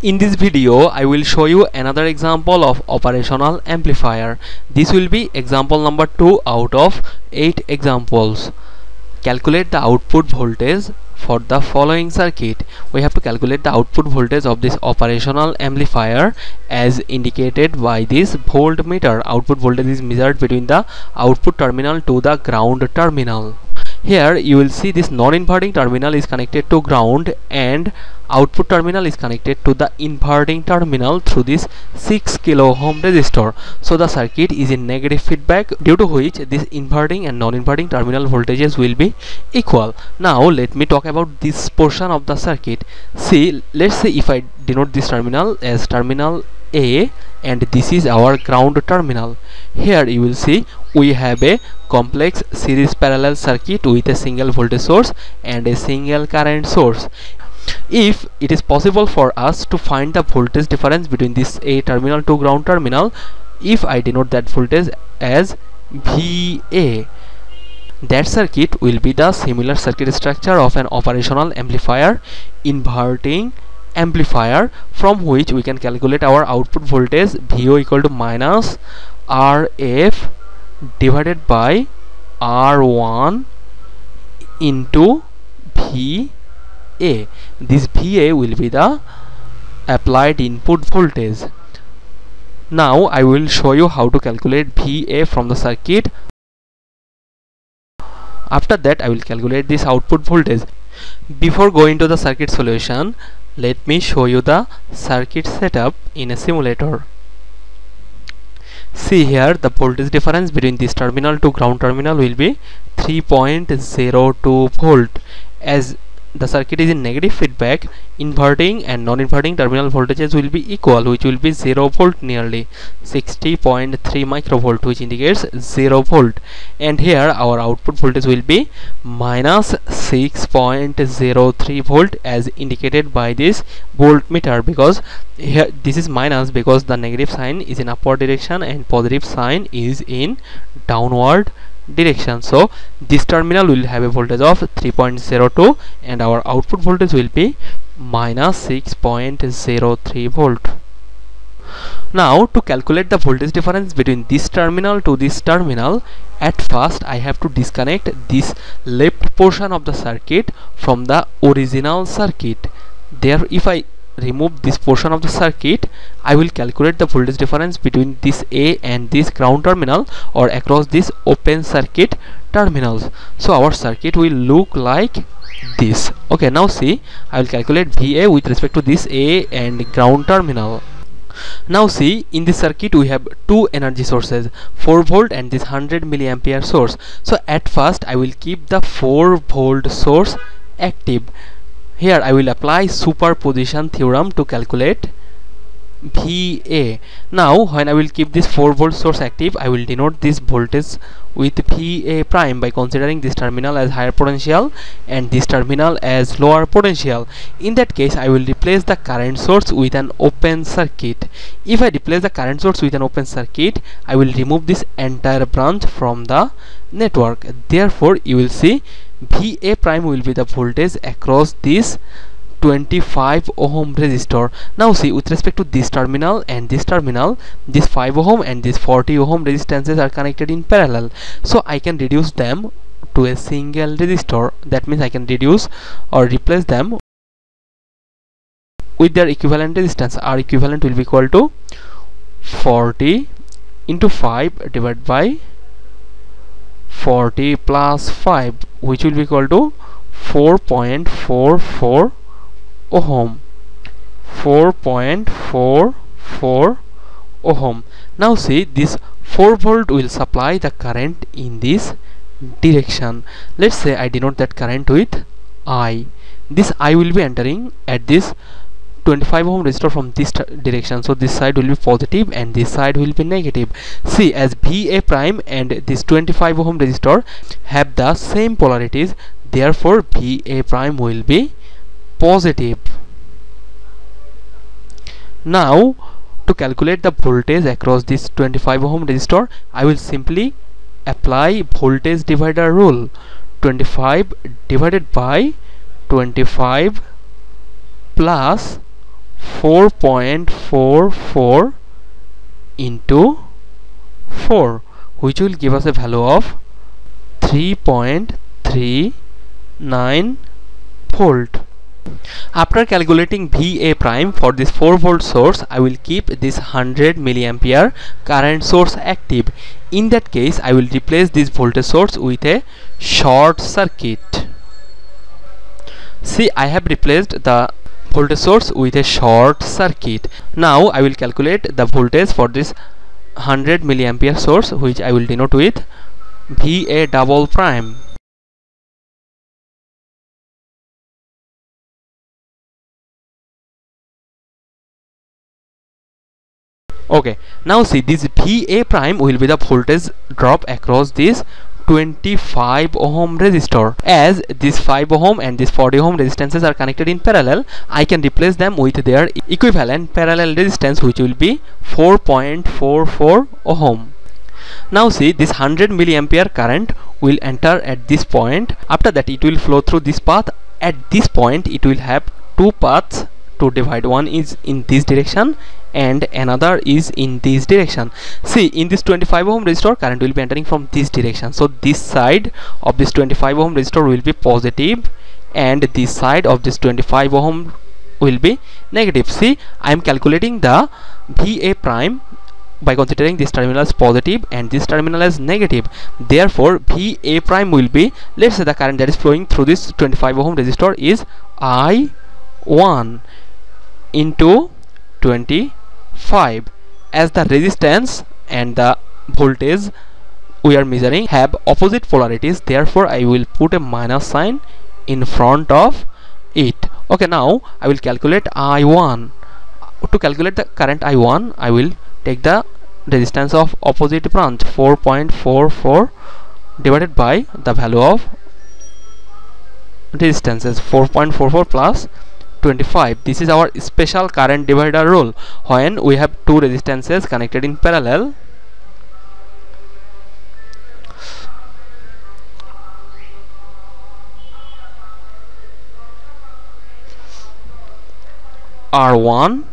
In this video, I will show you another example of operational amplifier. This will be example number 2 out of 8 examples. Calculate the output voltage for the following circuit. We have to calculate the output voltage of this operational amplifier as indicated by this voltmeter. Output voltage is measured between the output terminal to the ground terminal here you will see this non-inverting terminal is connected to ground and output terminal is connected to the inverting terminal through this 6 kilo ohm resistor. So the circuit is in negative feedback due to which this inverting and non-inverting terminal voltages will be equal. Now let me talk about this portion of the circuit. See let's say if i denote this terminal as terminal a and this is our ground terminal. Here you will see we have a complex series parallel circuit with a single voltage source and a single current source if it is possible for us to find the voltage difference between this a terminal to ground terminal if I denote that voltage as VA that circuit will be the similar circuit structure of an operational amplifier inverting amplifier from which we can calculate our output voltage VO equal to minus RF divided by R1 into VA this VA will be the applied input voltage. Now I will show you how to calculate VA from the circuit. After that I will calculate this output voltage. Before going to the circuit solution let me show you the circuit setup in a simulator. See here the voltage difference between this terminal to ground terminal will be 3.02 volt. As the circuit is in negative feedback inverting and non-inverting terminal voltages will be equal which will be 0 volt nearly. 60.3 microvolt which indicates 0 volt. And here our output voltage will be minus 6.03 volt as indicated by this voltmeter because here this is minus because the negative sign is in upward direction and positive sign is in downward direction. So this terminal will have a voltage of 3.02 and our output voltage will be minus 6.03 volt. Now to calculate the voltage difference between this terminal to this terminal at first I have to disconnect this left portion of the circuit from the original circuit. There if I remove this portion of the circuit I will calculate the voltage difference between this A and this ground terminal or across this open circuit terminals. So our circuit will look like this. Okay now see I will calculate VA with respect to this A and ground terminal. Now see in this circuit we have two energy sources 4 volt and this 100 milliampere source. So at first I will keep the 4 volt source active here I will apply superposition theorem to calculate VA now when I will keep this 4 volt source active I will denote this voltage with VA prime by considering this terminal as higher potential and this terminal as lower potential. In that case I will replace the current source with an open circuit. If I replace the current source with an open circuit I will remove this entire branch from the network. Therefore you will see VA prime will be the voltage across this 25 ohm resistor. Now see with respect to this terminal and this terminal this 5 ohm and this 40 ohm resistances are connected in parallel. So I can reduce them to a single resistor. That means I can reduce or replace them with their equivalent resistance. R equivalent will be equal to 40 into 5 divided by 40 plus 5 which will be equal to 4.44 ohm. 4.44 ohm. Now see this 4 volt will supply the current in this direction. Let's say I denote that current with I. This I will be entering at this 25 ohm resistor from this direction. So this side will be positive and this side will be negative. See as VA prime and this 25 ohm resistor have the same polarities therefore VA prime will be positive. Now to calculate the voltage across this 25 ohm resistor I will simply apply voltage divider rule. 25 divided by 25 plus 4.44 into 4 which will give us a value of 3.39 volt. After calculating VA prime for this 4 volt source I will keep this 100 milliampere current source active. In that case I will replace this voltage source with a short circuit. See I have replaced the voltage source with a short circuit. Now I will calculate the voltage for this 100 milliampere source which I will denote with VA double prime. Okay now see this VA prime will be the voltage drop across this 25 ohm resistor. As this 5 ohm and this 40 ohm resistances are connected in parallel I can replace them with their equivalent parallel resistance which will be 4.44 ohm. Now see this 100 milliampere current will enter at this point. After that it will flow through this path. At this point it will have two paths to divide. One is in this direction and another is in this direction. See in this 25 ohm resistor current will be entering from this direction. So this side of this 25 ohm resistor will be positive and this side of this 25 ohm will be negative. See i am calculating the va prime by considering this terminal as positive and this terminal as negative. Therefore va prime will be let's say the current that is flowing through this 25 ohm resistor is i1 into 25 as the resistance and the voltage we are measuring have opposite polarities therefore I will put a minus sign in front of it. Okay now I will calculate I1 to calculate the current I1 I will take the resistance of opposite branch 4.44 divided by the value of resistances 4.44 plus 25 this is our special current divider rule. When we have two resistances connected in parallel R1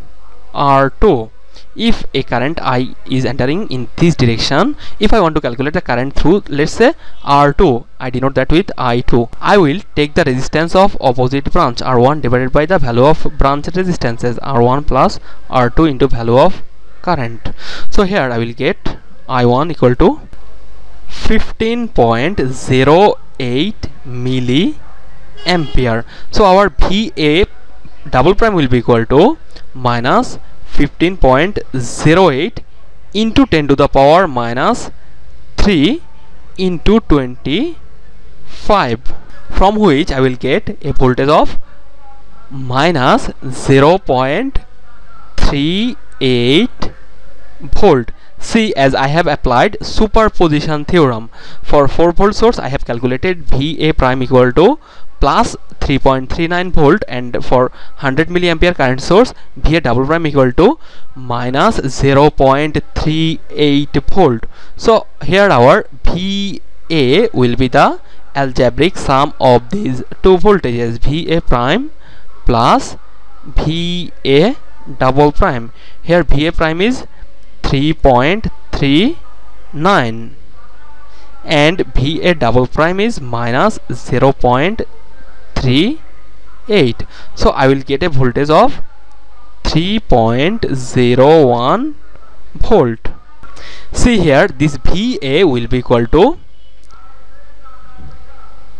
R2 if a current I is entering in this direction if I want to calculate the current through let's say R2 I denote that with I2 I will take the resistance of opposite branch R1 divided by the value of branch resistances R1 plus R2 into value of current. So here I will get I1 equal to 15.08 milli ampere. So our VA double prime will be equal to minus 15.08 into 10 to the power minus 3 into 25 from which I will get a voltage of minus 0.38 volt. See as I have applied superposition theorem for 4 volt source I have calculated VA prime equal to plus 3.39 volt and for 100 milliampere current source VA double prime equal to minus 0.38 volt. So here our VA will be the algebraic sum of these two voltages VA prime plus VA double prime. Here VA prime is 3.39 and VA double prime is minus 0.38 8 so I will get a voltage of 3.01 volt. See here this VA will be equal to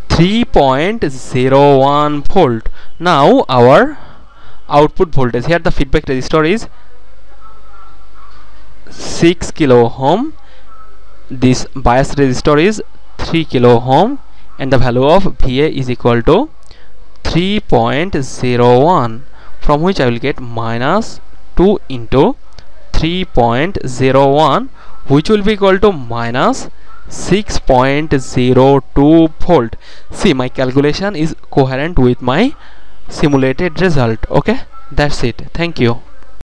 3.01 volt. Now our output voltage here the feedback resistor is 6 kilo ohm. This bias resistor is 3 kilo ohm. And the value of VA is equal to 3.01 from which I will get minus 2 into 3.01 which will be equal to minus 6.02 volt. See my calculation is coherent with my simulated result okay? That's it. Thank you